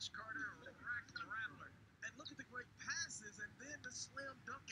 Vince Carter racked the Rattler. And look at the great passes and then the slam dunk